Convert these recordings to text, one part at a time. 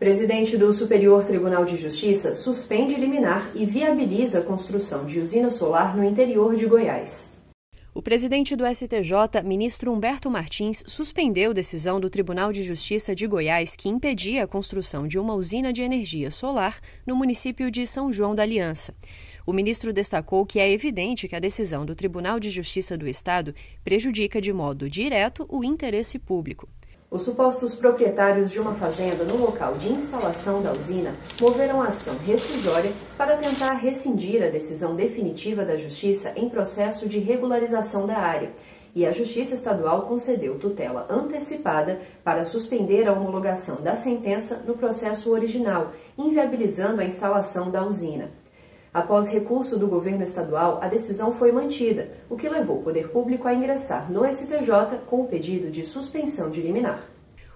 Presidente do Superior Tribunal de Justiça suspende liminar e viabiliza a construção de usina solar no interior de Goiás. O presidente do STJ, ministro Humberto Martins, suspendeu decisão do Tribunal de Justiça de Goiás que impedia a construção de uma usina de energia solar no município de São João da Aliança. O ministro destacou que é evidente que a decisão do Tribunal de Justiça do Estado prejudica de modo direto o interesse público. Os supostos proprietários de uma fazenda no local de instalação da usina moveram ação rescisória para tentar rescindir a decisão definitiva da Justiça em processo de regularização da área. E a Justiça Estadual concedeu tutela antecipada para suspender a homologação da sentença no processo original, inviabilizando a instalação da usina. Após recurso do governo estadual, a decisão foi mantida, o que levou o poder público a ingressar no STJ com o pedido de suspensão de liminar.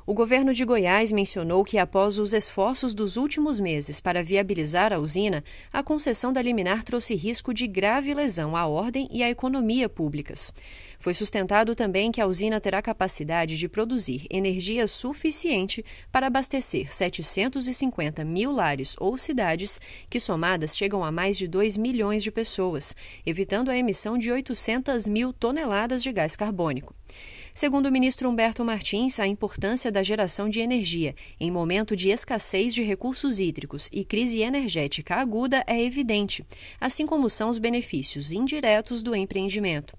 O governo de Goiás mencionou que, após os esforços dos últimos meses para viabilizar a usina, a concessão da liminar trouxe risco de grave lesão à ordem e à economia públicas. Foi sustentado também que a usina terá capacidade de produzir energia suficiente para abastecer 750 mil lares ou cidades, que somadas chegam a mais de 2 milhões de pessoas, evitando a emissão de 800 mil toneladas de gás carbônico. Segundo o ministro Humberto Martins, a importância da geração de energia em momento de escassez de recursos hídricos e crise energética aguda é evidente, assim como são os benefícios indiretos do empreendimento.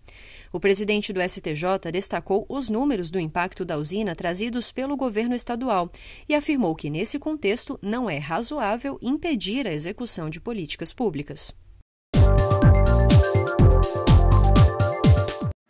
O presidente do STJ destacou os números do impacto da usina trazidos pelo governo estadual e afirmou que, nesse contexto, não é razoável impedir a execução de políticas públicas.